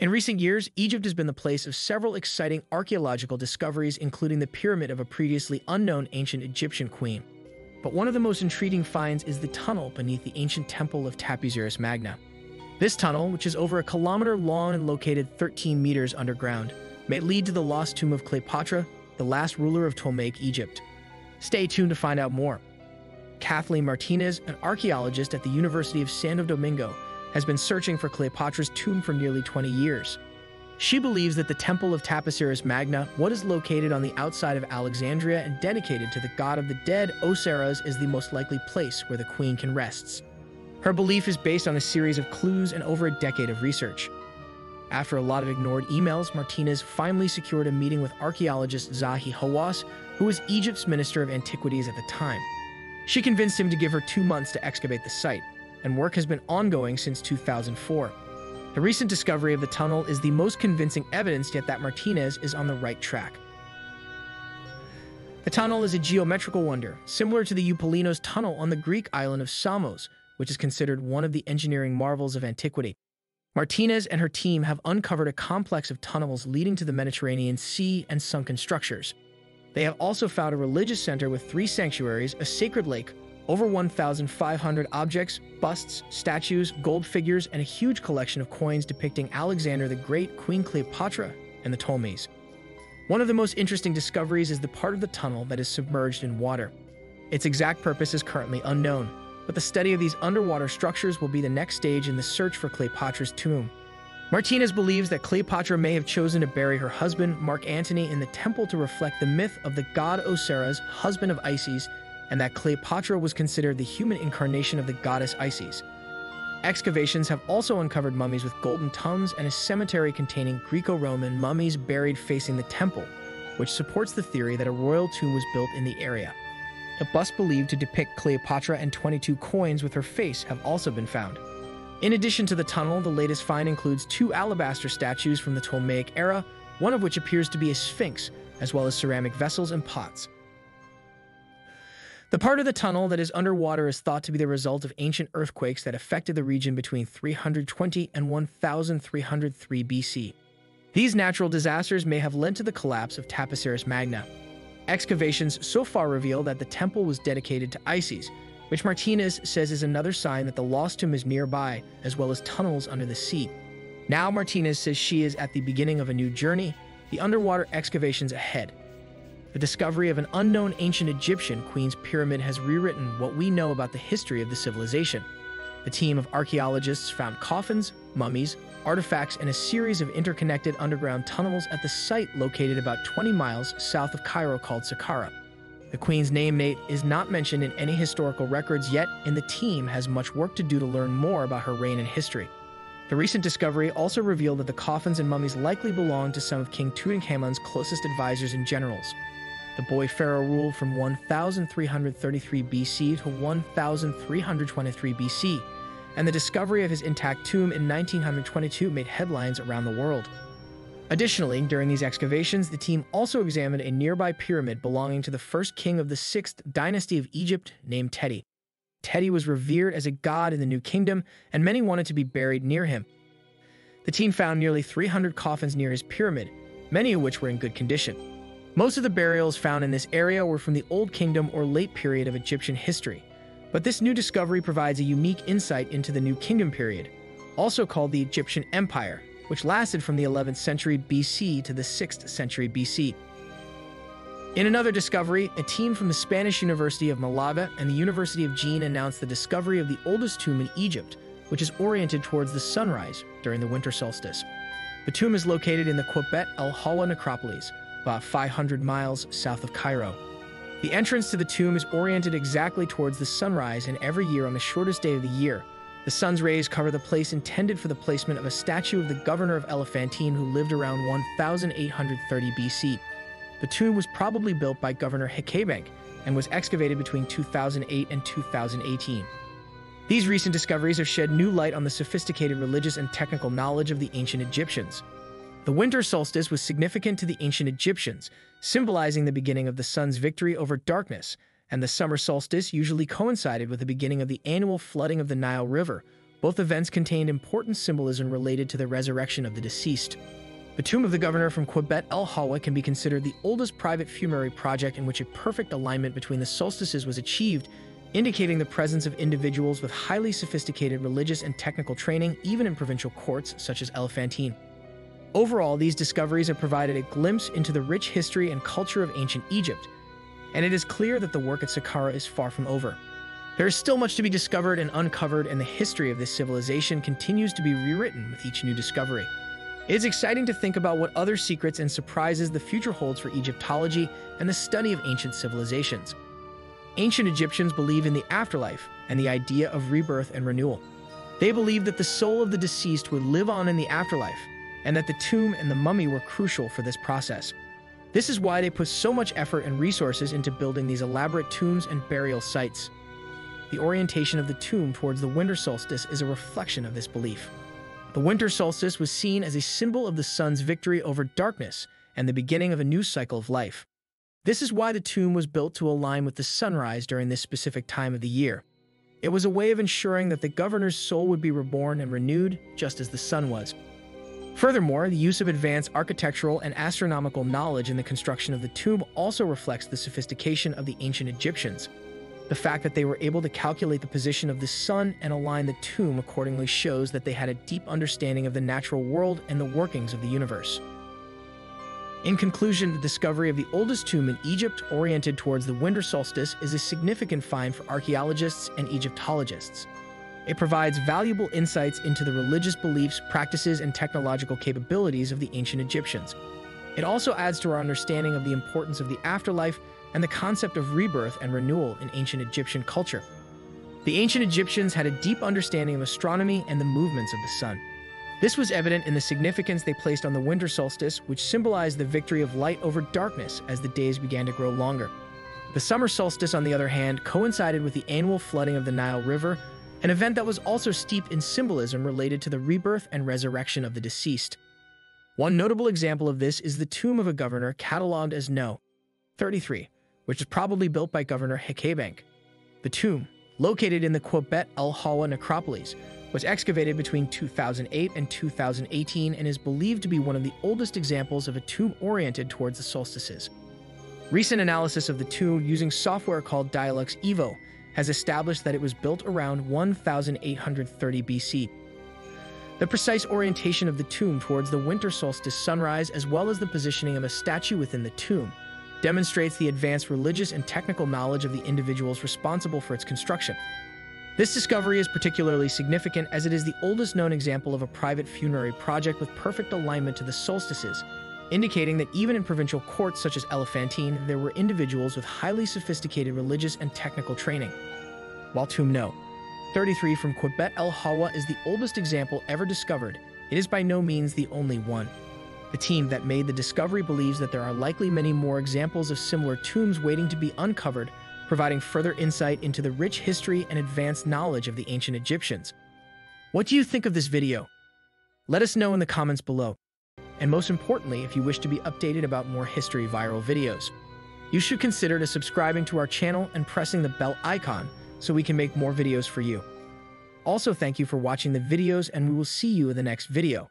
In recent years, Egypt has been the place of several exciting archaeological discoveries, including the pyramid of a previously unknown ancient Egyptian queen. But one of the most intriguing finds is the tunnel beneath the ancient temple of Taposiris Magna. This tunnel, which is over a kilometer long and located 13 meters underground, may lead to the lost tomb of Cleopatra, the last ruler of Ptolemaic Egypt. Stay tuned to find out more. Kathleen Martinez, an archaeologist at the University of Santo Domingo, has been searching for Cleopatra's tomb for nearly 20 years. She believes that the Temple of Taposiris Magna, what is located on the outside of Alexandria and dedicated to the god of the dead, Osiris, is the most likely place where the queen can rest. Her belief is based on a series of clues and over a decade of research. After a lot of ignored emails, Martinez finally secured a meeting with archaeologist Zahi Hawass, who was Egypt's Minister of Antiquities at the time. She convinced him to give her two months to excavate the site, and work has been ongoing since 2004. The recent discovery of the tunnel is the most convincing evidence yet that Martinez is on the right track. The tunnel is a geometrical wonder, similar to the Eupalinos tunnel on the Greek island of Samos, which is considered one of the engineering marvels of antiquity. Martinez and her team have uncovered a complex of tunnels leading to the Mediterranean Sea and sunken structures. They have also found a religious center with three sanctuaries, a sacred lake, over 1,500 objects, busts, statues, gold figures, and a huge collection of coins depicting Alexander the Great, Queen Cleopatra, and the Ptolemies. One of the most interesting discoveries is the part of the tunnel that is submerged in water. Its exact purpose is currently unknown, but the study of these underwater structures will be the next stage in the search for Cleopatra's tomb. Martinez believes that Cleopatra may have chosen to bury her husband, Mark Antony, in the temple to reflect the myth of the god Osiris, husband of Isis, and that Cleopatra was considered the human incarnation of the goddess Isis. Excavations have also uncovered mummies with golden tongues and a cemetery containing Greco Roman mummies buried facing the temple, which supports the theory that a royal tomb was built in the area. A bust believed to depict Cleopatra and 22 coins with her face have also been found. In addition to the tunnel, the latest find includes two alabaster statues from the Ptolemaic era, one of which appears to be a sphinx, as well as ceramic vessels and pots. The part of the tunnel that is underwater is thought to be the result of ancient earthquakes that affected the region between 320 and 1303 BC. These natural disasters may have led to the collapse of Taposiris Magna, Excavations so far reveal that the temple was dedicated to Isis, which Martinez says is another sign that the lost tomb is nearby, as well as tunnels under the sea. Now Martinez says she is at the beginning of a new journey, the underwater excavations ahead. The discovery of an unknown ancient Egyptian queen's pyramid has rewritten what we know about the history of the civilization. The team of archaeologists found coffins, mummies, artifacts, and a series of interconnected underground tunnels at the site located about 20 miles south of Cairo called Saqqara. The Queen's name, Nate, is not mentioned in any historical records yet, and the team has much work to do to learn more about her reign and history. The recent discovery also revealed that the coffins and mummies likely belonged to some of King Tutankhamun's closest advisors and generals. The boy pharaoh ruled from 1333 BC to 1323 BC, and the discovery of his intact tomb in 1922 made headlines around the world. Additionally, during these excavations, the team also examined a nearby pyramid belonging to the first king of the sixth dynasty of Egypt named Teti. Teti was revered as a god in the New Kingdom, and many wanted to be buried near him. The team found nearly 300 coffins near his pyramid, many of which were in good condition. Most of the burials found in this area were from the Old Kingdom or late period of Egyptian history, but this new discovery provides a unique insight into the New Kingdom period, also called the Egyptian Empire, which lasted from the 11th century BC to the 6th century BC. In another discovery, a team from the Spanish University of Malaga and the University of Jaen announced the discovery of the oldest tomb in Egypt, which is oriented towards the sunrise during the winter solstice. The tomb is located in the Qubbet el Hawa necropolis, about 500 miles south of Cairo. The entrance to the tomb is oriented exactly towards the sunrise, and every year on the shortest day of the year, the sun's rays cover the place intended for the placement of a statue of the governor of Elephantine who lived around 1830 BC. The tomb was probably built by Governor Hekaib-ankh and was excavated between 2008 and 2018. These recent discoveries have shed new light on the sophisticated religious and technical knowledge of the ancient Egyptians. The winter solstice was significant to the ancient Egyptians, symbolizing the beginning of the sun's victory over darkness, and the summer solstice usually coincided with the beginning of the annual flooding of the Nile River, Both events contained important symbolism related to the resurrection of the deceased. The tomb of the governor from Qubbet el Hawa can be considered the oldest private funerary project in which a perfect alignment between the solstices was achieved, indicating the presence of individuals with highly sophisticated religious and technical training, even in provincial courts such as Elephantine. Overall, these discoveries have provided a glimpse into the rich history and culture of ancient Egypt, and it is clear that the work at Saqqara is far from over. There is still much to be discovered and uncovered, and the history of this civilization continues to be rewritten with each new discovery. It is exciting to think about what other secrets and surprises the future holds for Egyptology and the study of ancient civilizations. Ancient Egyptians believe in the afterlife and the idea of rebirth and renewal. They believed that the soul of the deceased would live on in the afterlife, and that the tomb and the mummy were crucial for this process. This is why they put so much effort and resources into building these elaborate tombs and burial sites. The orientation of the tomb towards the winter solstice is a reflection of this belief. The winter solstice was seen as a symbol of the sun's victory over darkness and the beginning of a new cycle of life. This is why the tomb was built to align with the sunrise during this specific time of the year. It was a way of ensuring that the governor's soul would be reborn and renewed just as the sun was. Furthermore, the use of advanced architectural and astronomical knowledge in the construction of the tomb also reflects the sophistication of the ancient Egyptians. The fact that they were able to calculate the position of the sun and align the tomb accordingly shows that they had a deep understanding of the natural world and the workings of the universe. In conclusion, the discovery of the oldest tomb in Egypt, oriented towards the winter solstice, is a significant find for archaeologists and Egyptologists. It provides valuable insights into the religious beliefs, practices, and technological capabilities of the ancient Egyptians. It also adds to our understanding of the importance of the afterlife and the concept of rebirth and renewal in ancient Egyptian culture. The ancient Egyptians had a deep understanding of astronomy and the movements of the sun. This was evident in the significance they placed on the winter solstice, which symbolized the victory of light over darkness as the days began to grow longer. The summer solstice, on the other hand, coincided with the annual flooding of the Nile River, an event that was also steeped in symbolism related to the rebirth and resurrection of the deceased. One notable example of this is the tomb of a governor catalogued as No. 33, which was probably built by Governor Hekaib-ankh. The tomb, located in the Qubbet el Hawa necropolis, was excavated between 2008 and 2018 and is believed to be one of the oldest examples of a tomb oriented towards the solstices. Recent analysis of the tomb using software called Dialux Evo has established that it was built around 1830 BC. The precise orientation of the tomb towards the winter solstice sunrise, as well as the positioning of a statue within the tomb, demonstrates the advanced religious and technical knowledge of the individuals responsible for its construction. This discovery is particularly significant as it is the oldest known example of a private funerary project with perfect alignment to the solstices, indicating that even in provincial courts such as Elephantine, there were individuals with highly sophisticated religious and technical training. While Tomb No. 33 from Qubbet el Hawa is the oldest example ever discovered, it is by no means the only one. The team that made the discovery believes that there are likely many more examples of similar tombs waiting to be uncovered, providing further insight into the rich history and advanced knowledge of the ancient Egyptians. What do you think of this video? Let us know in the comments below. And most importantly, if you wish to be updated about more history viral videos, you should consider to subscribing to our channel and pressing the bell icon so we can make more videos for you. Also, thank you for watching the videos and we will see you in the next video.